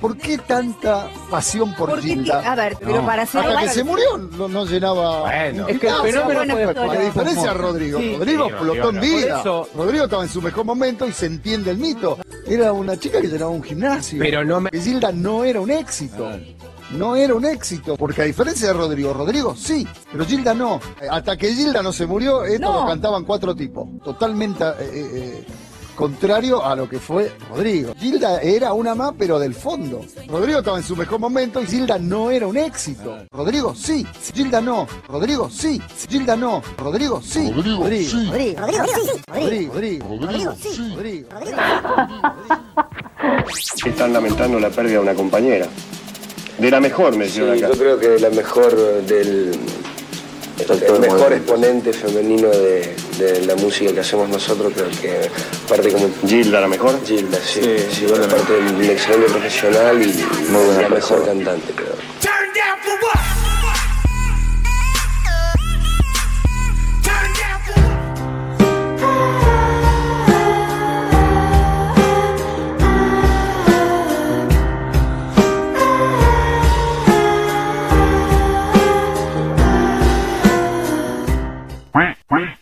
¿Por qué tanta pasión por ¿Por qué Gilda? A ver, pero No. para hacer Hasta que se murió no, no llenaba. Bueno. Es que el fenómeno bueno, fue diferencia Rodrigo, Sí. Rodrigo Sí, explotó en vida. eso- Rodrigo estaba en su mejor momento y se entiende el mito. Era una chica que llenaba un gimnasio. Pero no me- Gilda no era un éxito. No era un éxito, porque a diferencia de Rodrigo, Rodrigo sí, pero Gilda no. Hasta que Gilda no se murió, esto No. lo cantaban cuatro tipos, totalmente eh, eh, eh, contrario a lo que fue Rodrigo. Gilda era una más, pero del fondo. Rodrigo estaba en su mejor momento y Gilda no era un éxito. Rodrigo sí, Gilda no. Rodrigo sí, Gilda no. Rodrigo sí. Rodrigo, Rodrigo, Rodrigo, Rodrigo, Rodrigo, Rodrigo, sí. Rodrigo. Están lamentando la pérdida de una compañera. De la mejor, me Sí, acá. yo creo que la mejor del el mejor exponente femenino de, de la música que hacemos nosotros, creo que aparte como Gilda, la mejor. Gilda, sí, Sí, sí, igual aparte de un excelente profesional y la mejor cantante, creo. quack, quack.